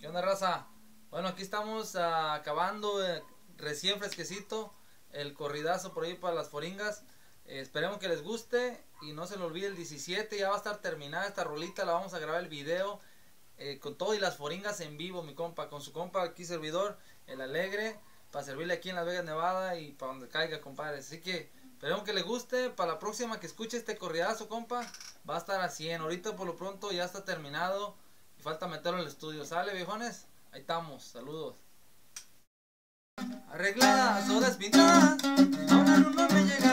¿Qué onda, raza? Bueno, aquí estamos ah, acabando eh, recién fresquecito el corridazo por ahí para las foringas. Eh, esperemos que les guste y no se lo olvide el 17. Ya va a estar terminada esta rolita. La vamos a grabar el video eh, con todo y las foringas en vivo, mi compa. Con su compa aquí, servidor, el Alegre. Para servirle aquí en Las Vegas, Nevada y para donde caiga, compadre. Así que esperemos que les guste. Para la próxima que escuche este corridazo, compa, va a estar a 100. Ahorita por lo pronto ya está terminado. Y falta meterlo en el estudio. ¿Sale, viejones? Ahí estamos. Saludos. Arregladas o despintadas, a una me llega.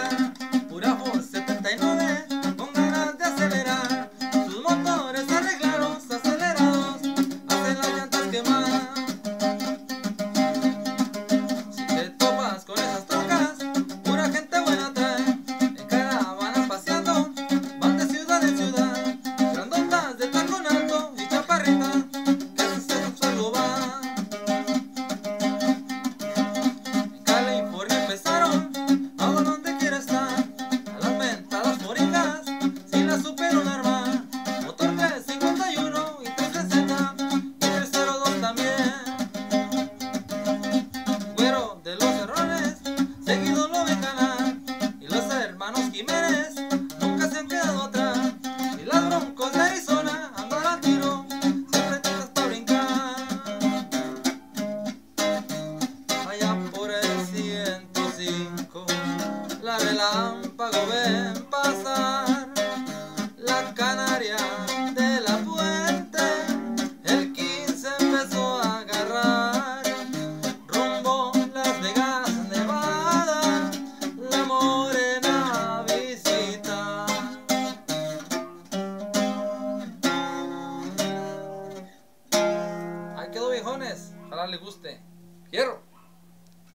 La relámpago ven pasar. La canaria de la puente, el 15 empezó a agarrar. Rumbo Las Vegas, Nevada, la morena visita. Ahí quedó viejones, ojalá les guste. Hierro.